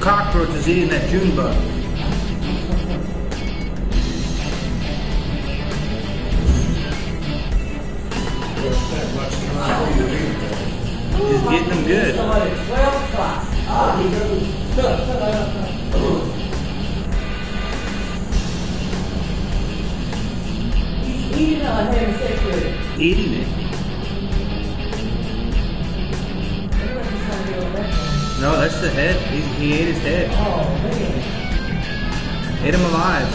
cockroach is eating that June bug. He's getting them good. He's eating on having sex with. Eating it. No, that's the head. He, he ate his head. Oh, man. Ate him alive.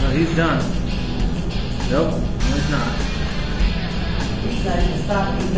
No, he's done. Nope, no, he's not. He's not even